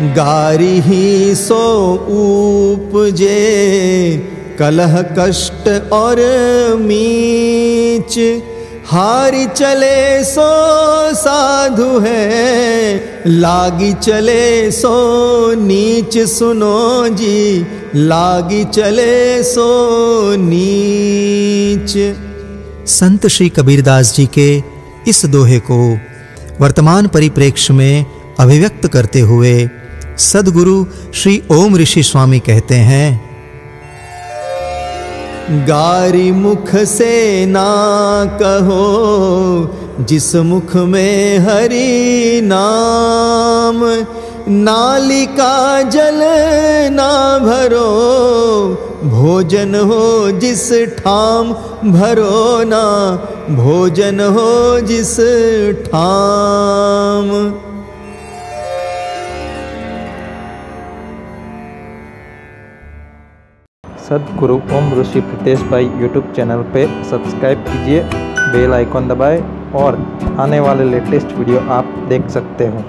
गारी ही सो उपजे, कलह कष्ट और मीच। हारी चले सो साधु है, लागी चले सो नीच सुनो जी, लागी चले सो नीच। संत श्री कबीरदास जी के इस दोहे को वर्तमान परिप्रेक्ष्य में अभिव्यक्त करते हुए सदगुरु श्री ओम ऋषि स्वामी कहते हैं, गारी मुख से ना कहो, जिस मुख में हरि नाम, नालिका जल ना भरो, भोजन हो जिस ठाम भरो ना, भोजन हो जिस ठाम। सदगुरु ओम ऋषि प्रतेश भाई यूट्यूब चैनल पे सब्सक्राइब कीजिए, बेल आइकॉन दबाएँ और आने वाले लेटेस्ट वीडियो आप देख सकते हो।